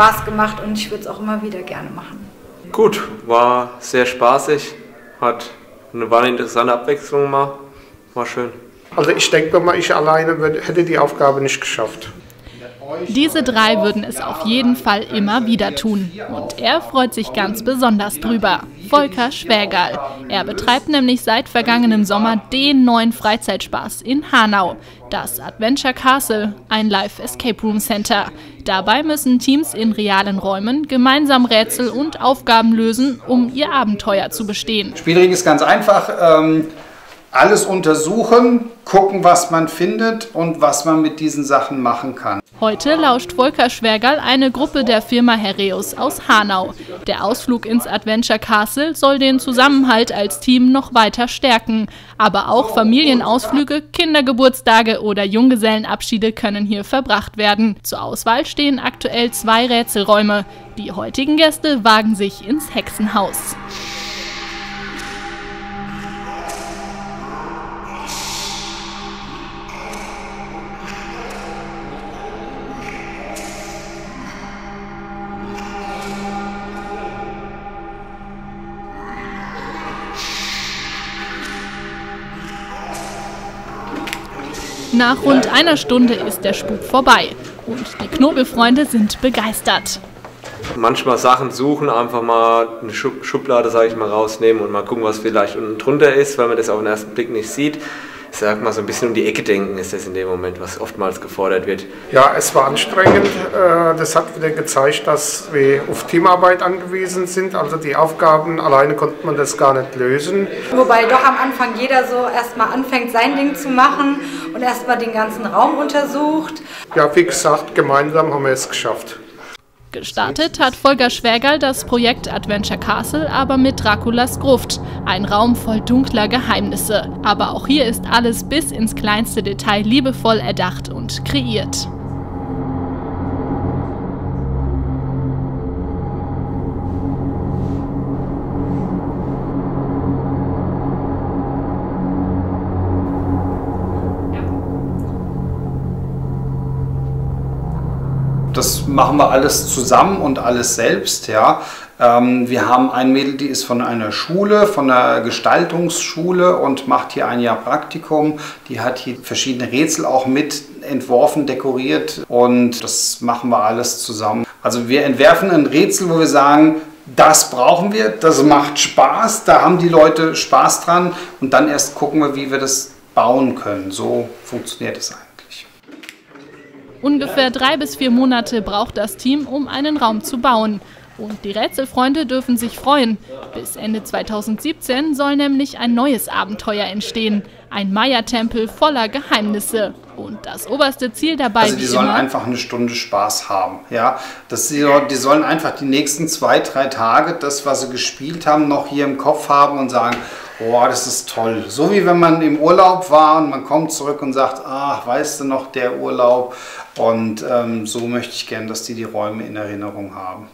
Spaß gemacht und ich würde es auch immer wieder gerne machen. Gut, war sehr spaßig, hat eine, war eine interessante Abwechslung mal, war schön. Also ich denke mal, ich alleine hätte die Aufgabe nicht geschafft. Diese drei würden es auf jeden Fall immer wieder tun. Und er freut sich ganz besonders drüber. Volker Schwägerl. Er betreibt nämlich seit vergangenem Sommer den neuen Freizeitspaß in Hanau. Das Adventure Castle, ein Live-Escape Room Center. Dabei müssen Teams in realen Räumen gemeinsam Rätsel und Aufgaben lösen, um ihr Abenteuer zu bestehen. Spielregeln ist ganz einfach. Ähm alles untersuchen, gucken, was man findet und was man mit diesen Sachen machen kann. Heute lauscht Volker Schwergal eine Gruppe der Firma Herreus aus Hanau. Der Ausflug ins Adventure Castle soll den Zusammenhalt als Team noch weiter stärken. Aber auch Familienausflüge, Kindergeburtstage oder Junggesellenabschiede können hier verbracht werden. Zur Auswahl stehen aktuell zwei Rätselräume. Die heutigen Gäste wagen sich ins Hexenhaus. Nach rund einer Stunde ist der Spuk vorbei und die Knobelfreunde sind begeistert. Manchmal Sachen suchen, einfach mal eine Schublade, sage ich mal, rausnehmen und mal gucken, was vielleicht unten drunter ist, weil man das auf den ersten Blick nicht sieht sag mal, so ein bisschen um die Ecke denken ist das in dem Moment, was oftmals gefordert wird. Ja, es war anstrengend. Äh, das hat wieder gezeigt, dass wir auf Teamarbeit angewiesen sind. Also die Aufgaben alleine konnte man das gar nicht lösen. Wobei doch am Anfang jeder so erstmal anfängt, sein Ding zu machen und erstmal den ganzen Raum untersucht. Ja, wie gesagt, gemeinsam haben wir es geschafft. Gestartet hat Volker Schwägerl das Projekt Adventure Castle aber mit Draculas Gruft, ein Raum voll dunkler Geheimnisse. Aber auch hier ist alles bis ins kleinste Detail liebevoll erdacht und kreiert. Das machen wir alles zusammen und alles selbst. Ja. Ähm, wir haben ein Mädel, die ist von einer Schule, von einer Gestaltungsschule und macht hier ein Jahr Praktikum. Die hat hier verschiedene Rätsel auch mit entworfen, dekoriert und das machen wir alles zusammen. Also wir entwerfen ein Rätsel, wo wir sagen, das brauchen wir, das macht Spaß, da haben die Leute Spaß dran und dann erst gucken wir, wie wir das bauen können. So funktioniert es eigentlich. Ungefähr drei bis vier Monate braucht das Team, um einen Raum zu bauen. Und die Rätselfreunde dürfen sich freuen. Bis Ende 2017 soll nämlich ein neues Abenteuer entstehen. Ein Maya-Tempel voller Geheimnisse. Und das oberste Ziel dabei Also die sollen immer, einfach eine Stunde Spaß haben. Ja? Das, die, die sollen einfach die nächsten zwei, drei Tage das, was sie gespielt haben, noch hier im Kopf haben und sagen, Boah, das ist toll. So wie wenn man im Urlaub war und man kommt zurück und sagt, ach, weißt du noch, der Urlaub. Und ähm, so möchte ich gern, dass die die Räume in Erinnerung haben.